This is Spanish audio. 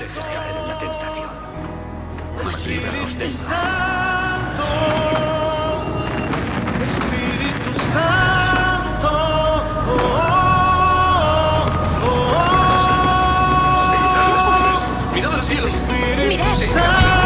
dejes caer en la tentación. Pues del Santo, Espíritu Santo. Oh, oh, oh, mirad al cielo. Mirad. Santo.